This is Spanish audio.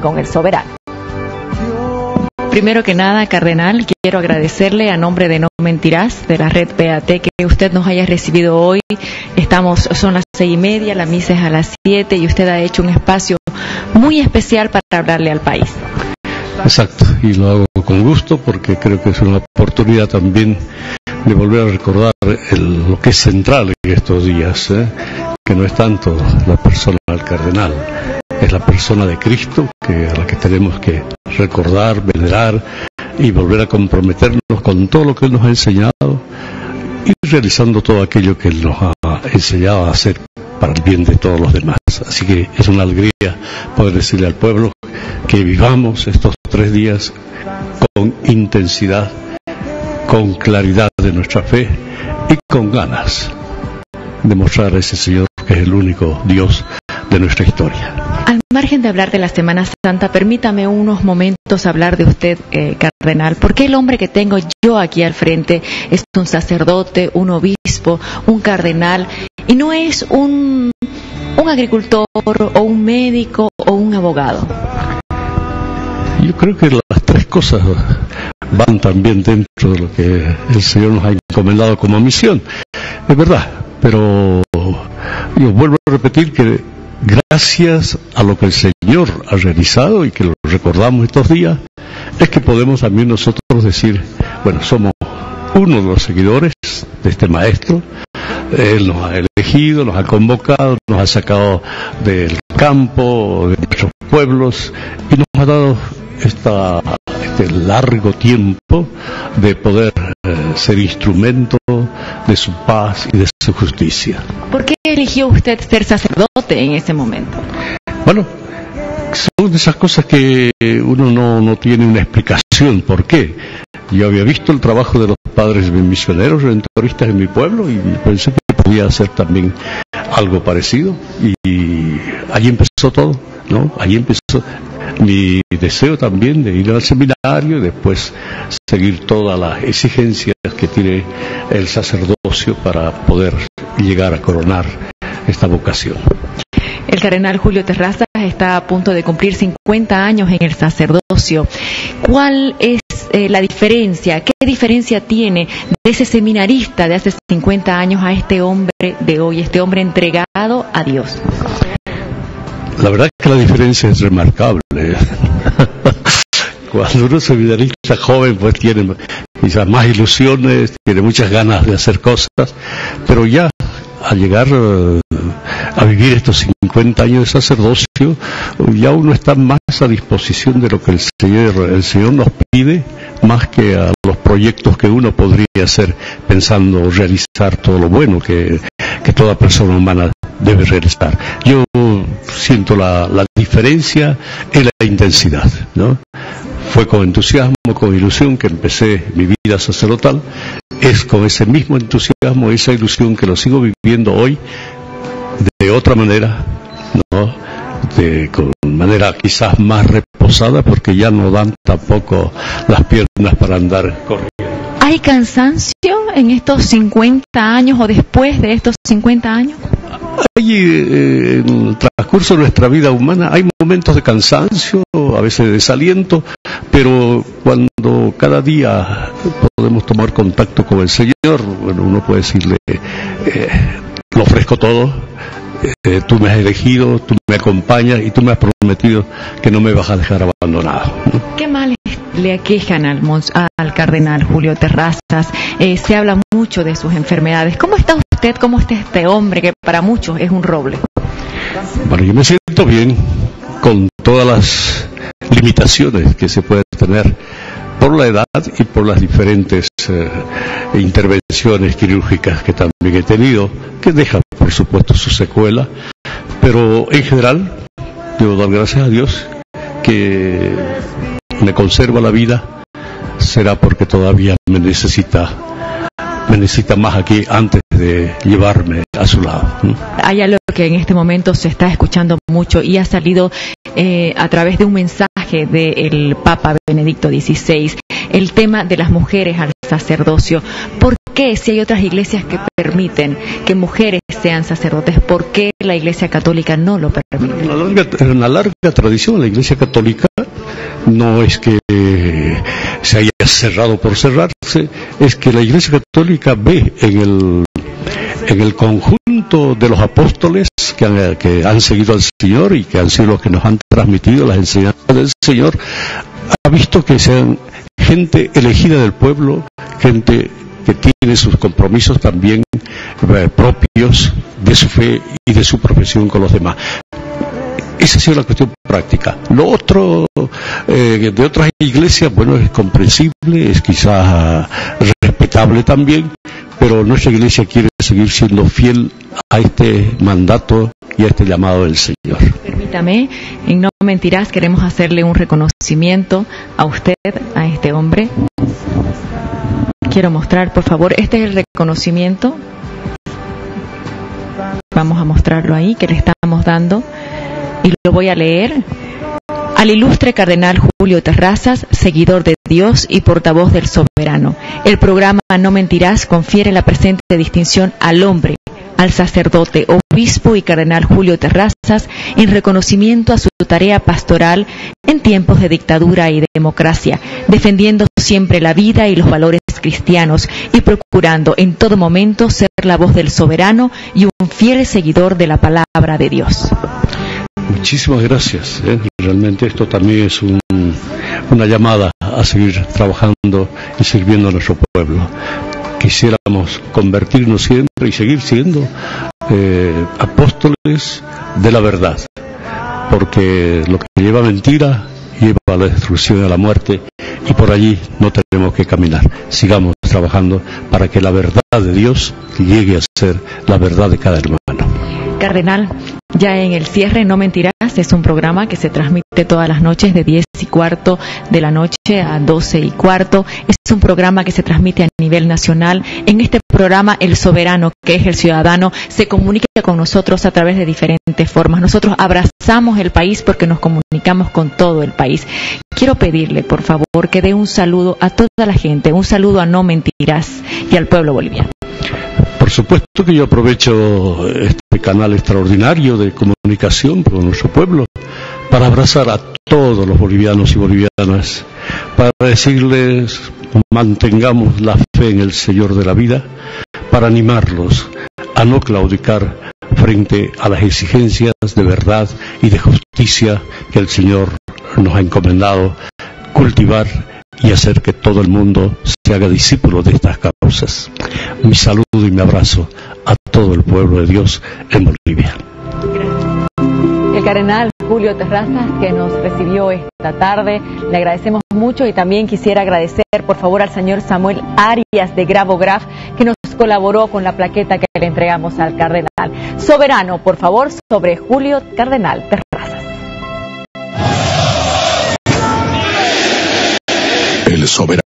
con el soberano. Primero que nada, Cardenal, quiero agradecerle a nombre de No Mentirás, de la red PAT, que usted nos haya recibido hoy. Estamos, son las seis y media, la misa es a las siete y usted ha hecho un espacio muy especial para hablarle al país. Exacto, y lo hago con gusto porque creo que es una oportunidad también de volver a recordar lo que es central en estos días, ¿eh? que no es tanto la persona del cardenal, es la persona de Cristo que, a la que tenemos que recordar, venerar y volver a comprometernos con todo lo que Él nos ha enseñado y realizando todo aquello que Él nos ha enseñado a hacer para el bien de todos los demás. Así que es una alegría poder decirle al pueblo que vivamos estos tres días con intensidad, con claridad de nuestra fe y con ganas de mostrar a ese Señor que es el único Dios de nuestra historia. Al margen de hablar de la Semana Santa, permítame unos momentos hablar de usted, eh, cardenal, porque el hombre que tengo yo aquí al frente es un sacerdote, un obispo, un cardenal, y no es un, un agricultor o un médico o un abogado. Yo creo que las tres cosas van también dentro de lo que el Señor nos ha encomendado como misión. Es verdad, pero yo vuelvo a repetir que gracias a lo que el Señor ha realizado y que lo recordamos estos días, es que podemos también nosotros decir, bueno, somos uno de los seguidores de este maestro, él nos ha elegido, nos ha convocado, nos ha sacado del campo, de nuestros pueblos y nos ha dado esta, este largo tiempo de poder eh, ser instrumento de su paz y de su justicia. ¿Por qué eligió usted ser sacerdote en ese momento? Bueno, son de esas cosas que uno no, no tiene una explicación. ¿Por qué? Yo había visto el trabajo de los padres misioneros redentoristas en mi pueblo y pensé que podía hacer también algo parecido y allí empezó todo, ¿no? Allí empezó mi deseo también de ir al seminario y después seguir todas las exigencias que tiene el sacerdocio para poder llegar a coronar esta vocación. El cardenal Julio Terrazas está a punto de cumplir 50 años en el sacerdocio. ¿Cuál es eh, la diferencia? ¿Qué diferencia tiene de ese seminarista de hace 50 años a este hombre de hoy, este hombre entregado a Dios? La verdad es que la diferencia es remarcable. Cuando uno es seminarista joven, pues tiene quizás más ilusiones, tiene muchas ganas de hacer cosas, pero ya al llegar eh, a vivir estos 50 años de sacerdocio, ya uno está más a disposición de lo que el Señor, el Señor nos pide, más que a los proyectos que uno podría hacer pensando realizar todo lo bueno que, que toda persona humana debe realizar. Yo siento la, la diferencia en la intensidad, ¿no? Fue con entusiasmo, con ilusión que empecé mi vida sacerdotal. Es con ese mismo entusiasmo, esa ilusión que lo sigo viviendo hoy de otra manera, ¿no? De, con manera quizás más reposada porque ya no dan tampoco las piernas para andar corriendo. ¿Hay cansancio en estos 50 años o después de estos 50 años? Hay, eh, en el transcurso de nuestra vida humana hay momentos de cansancio, a veces de desaliento, pero cuando cada día podemos tomar contacto con el Señor, bueno, uno puede decirle, eh, lo ofrezco todo, eh, tú me has elegido, tú me acompañas y tú me has prometido que no me vas a dejar abandonado. ¿Qué males le aquejan al, al cardenal Julio Terrazas? Eh, se habla mucho de sus enfermedades. ¿Cómo está usted? ¿Cómo está este hombre que para muchos es un roble? Bueno, yo me siento bien con todas las limitaciones que se pueden tener por la edad y por las diferentes eh, intervenciones quirúrgicas que también he tenido, que dejan por supuesto su secuela, pero en general debo dar gracias a Dios que me conserva la vida, será porque todavía me necesita me necesita más aquí antes de llevarme a su lado. Hay algo que en este momento se está escuchando mucho y ha salido eh, a través de un mensaje del Papa Benedicto XVI, el tema de las mujeres al sacerdocio. ¿Por qué, si hay otras iglesias que permiten que mujeres sean sacerdotes, por qué la Iglesia Católica no lo permite? En una larga, tradición, la Iglesia Católica no es que se haya cerrado por cerrarse, es que la Iglesia Católica ve en el, en el conjunto de los apóstoles que han, que han seguido al Señor y que han sido los que nos han transmitido las enseñanzas del Señor, ha visto que sean gente elegida del pueblo, gente que tiene sus compromisos también eh, propios de su fe y de su profesión con los demás. Esa ha sido la cuestión práctica. Lo otro eh, de otras iglesias, bueno, es comprensible, es quizás respetable también, pero nuestra iglesia quiere seguir siendo fiel a este mandato y a este llamado del Señor. En No Mentirás queremos hacerle un reconocimiento a usted, a este hombre. Quiero mostrar, por favor, este es el reconocimiento. Vamos a mostrarlo ahí, que le estamos dando. Y lo voy a leer. Al ilustre cardenal Julio Terrazas, seguidor de Dios y portavoz del soberano. El programa No Mentirás confiere la presente distinción al hombre al sacerdote, obispo y cardenal Julio Terrazas en reconocimiento a su tarea pastoral en tiempos de dictadura y democracia, defendiendo siempre la vida y los valores cristianos y procurando en todo momento ser la voz del soberano y un fiel seguidor de la palabra de Dios. Muchísimas gracias. ¿eh? Realmente esto también es una llamada a seguir trabajando y sirviendo a nuestro pueblo quisiéramos convertirnos siempre y seguir siendo eh, apóstoles de la verdad, porque lo que lleva mentira lleva a la destrucción y a la muerte y por allí no tenemos que caminar. Sigamos trabajando para que la verdad de Dios llegue a ser la verdad de cada hermano. Cardenal, ya en el cierre, no mentirás, es un programa que se transmite todas las noches de 10 y cuarto de la noche a 12 y cuarto. Es un programa que se transmite a nivel nacional. En este programa, el soberano, que es el ciudadano, se comunica con nosotros a través de diferentes formas. Nosotros abrazamos el país porque nos comunicamos con todo el país. Quiero pedirle, por favor, que dé un saludo a toda la gente, un saludo a No Mentirás y al pueblo boliviano. Por supuesto que yo aprovecho este canal extraordinario de comunicación con nuestro pueblo para abrazar a todos los bolivianos y bolivianas, para decirles mantengamos la fe en el Señor de la vida, para animarlos a no claudicar frente a las exigencias de verdad y de justicia que el Señor nos ha encomendado cultivar y hacer que todo el mundo se haga discípulo de estas causas. Mi saludo y mi abrazo a todo el pueblo de Dios en Bolivia. Cardenal Julio Terrazas que nos recibió esta tarde, le agradecemos mucho y también quisiera agradecer por favor al señor Samuel Arias de Grabograf que nos colaboró con la plaqueta que le entregamos al cardenal. Soberano, por favor, sobre Julio Cardenal Terrazas. El soberano.